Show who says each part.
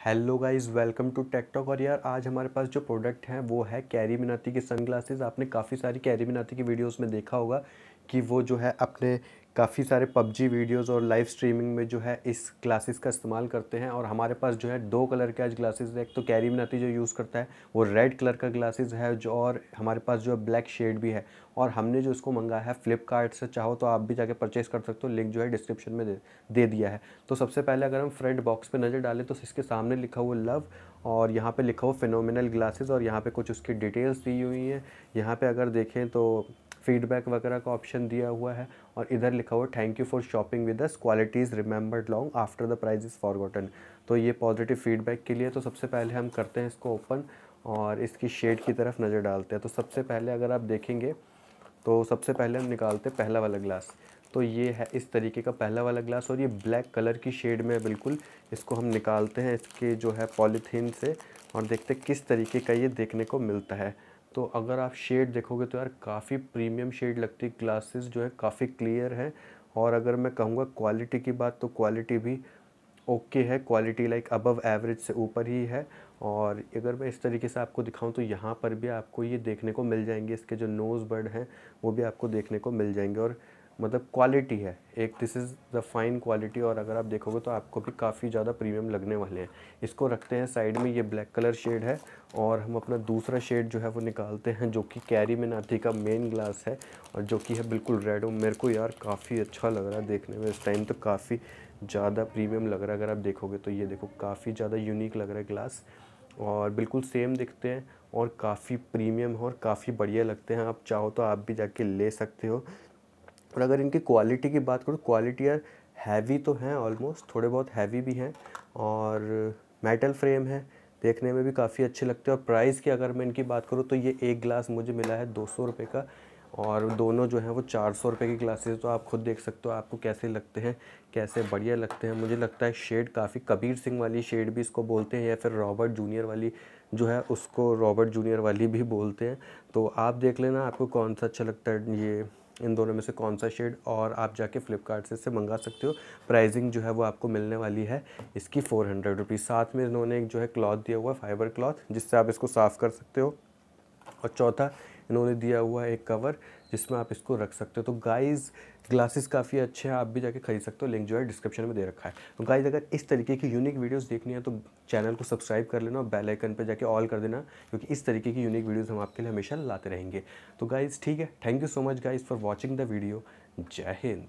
Speaker 1: Hello guys welcome to TechTalk और यार आज हमारे पास जो प्रोडक्ट है, वो है कैरी मिनाती के सनग्लासेस आपने काफ़ी सारी कैरी मिनाती की वीडियोस में देखा होगा कि वो जो है अपने काफ़ी सारे पबजी वीडियोस और लाइव स्ट्रीमिंग में जो है इस ग्लासेस का इस्तेमाल करते हैं और हमारे पास जो है दो कलर के आज ग्लासेस है। एक तो कैरी मिनाती जो यूज़ करता है, वो रेड कलर का ग्लासेस है जो और हमारे पास जो है ब्लैक शेड भी है। और हमने जो इसको मंगाया है फ्लिपकार्ट से, चाहो तो आप भी जाके परचेस कर सकते हो। लिंक जो है डिस्क्रिप्शन में दे दे दिया है। तो सबसे पहले अगर हम फ्रंट बॉक्स पर नज़र डालें तो इसके सामने लिखा हुआ लव और यहाँ पे लिखा हुआ फिनोमिनल ग्लासेस और यहाँ पे कुछ उसकी डिटेल्स दी हुई हैं। यहाँ पे अगर देखें तो फीडबैक वगैरह का ऑप्शन दिया हुआ है और इधर लिखा हुआ thank you for shopping with us qualities remembered long after the price is forgotten तो ये पॉजिटिव फीडबैक के लिए तो सबसे पहले हम करते हैं इसको ओपन और इसकी शेड की तरफ़ नज़र डालते हैं। तो सबसे पहले अगर आप देखेंगे तो सबसे पहले हम निकालते पहला वाला ग्लास तो ये है इस तरीके का पहला वाला ग्लास और ये ब्लैक कलर की शेड में है बिल्कुल इसको हम निकालते हैं, इसके जो है पॉलीथीन से और देखते किस तरीके का ये देखने को मिलता है। तो अगर आप शेड देखोगे तो यार काफ़ी प्रीमियम शेड लगती है। ग्लासेस जो है काफ़ी क्लियर हैं। और अगर मैं कहूँगा क्वालिटी की बात तो क्वालिटी भी ओके है। क्वालिटी लाइक अबव एवरेज से ऊपर ही है। और अगर मैं इस तरीके से आपको दिखाऊँ तो यहाँ पर भी आपको ये देखने को मिल जाएँगे। इसके जो नोज़ बर्ड हैं, वो भी आपको देखने को मिल जाएँगे। और मतलब क्वालिटी है। एक this is the fine quality और अगर आप देखोगे तो आपको भी काफ़ी ज़्यादा प्रीमियम लगने वाले हैं। इसको रखते हैं साइड में, ये ब्लैक कलर शेड है और हम अपना दूसरा शेड जो है वो निकालते हैं जो कि कैरी में नाथी का मेन ग्लास है और जो कि है बिल्कुल रेड हो मेरे को यार काफ़ी अच्छा लग रहा है देखने में। इस टाइम तो काफ़ी ज़्यादा प्रीमियम लग रहा है। अगर आप देखोगे तो ये देखो, काफ़ी ज़्यादा यूनिक लग रहा है ग्लास और बिल्कुल सेम दिखते हैं और काफ़ी प्रीमियम और काफ़ी बढ़िया लगते हैं। आप चाहो तो आप भी जाके ले सकते हो। और अगर इनकी क्वालिटी की बात करूँ क्वालिटी यार हैवी तो हैं ऑलमोस्ट थोड़े बहुत हैवी भी हैं और मेटल फ्रेम है, देखने में भी काफ़ी अच्छे लगते हैं। और प्राइस की अगर मैं इनकी बात करूँ तो ये एक ग्लास मुझे मिला है दो सौ रुपये का और दोनों जो हैं वो चार सौ रुपये की ग्लासेस तो आप खुद देख सकते हो आपको कैसे लगते हैं, कैसे बढ़िया लगते हैं। मुझे लगता है शेड काफ़ी, कबीर सिंह वाली शेड भी इसको बोलते हैं या फिर रॉबर्ट जूनियर वाली जो है उसको रॉबर्ट जूनियर वाली भी बोलते हैं। तो आप देख लेना, आपको कौन सा अच्छा लगता है ये इन दोनों में से कौन सा शेड और आप जाके फ़्लिपकार्ट से इससे मंगा सकते हो। प्राइसिंग जो है वो आपको मिलने वाली है इसकी फ़ोर हंड्रेड रुपीज़ साथ में इन्होंने एक जो है क्लॉथ दिया हुआ है फाइबर क्लॉथ, जिससे आप इसको साफ़ कर सकते हो। और चौथा, इन्होंने दिया हुआ एक कवर जिसमें आप इसको रख सकते हो। तो गाइज़ ग्लासेस काफ़ी अच्छे हैं, आप भी जाके खरीद सकते हो। लिंक जो है डिस्क्रिप्शन में दे रखा है। तो गाइज़ अगर इस तरीके की यूनिक वीडियोस देखनी है तो चैनल को सब्सक्राइब कर लेना और बेल आइकन पर जाके ऑल कर देना, क्योंकि इस तरीके की यूनिक वीडियोज़ हम आपके लिए हमेशा लाते रहेंगे। तो गाइज़ ठीक है thank you so much guys for watching the video जय हिंद।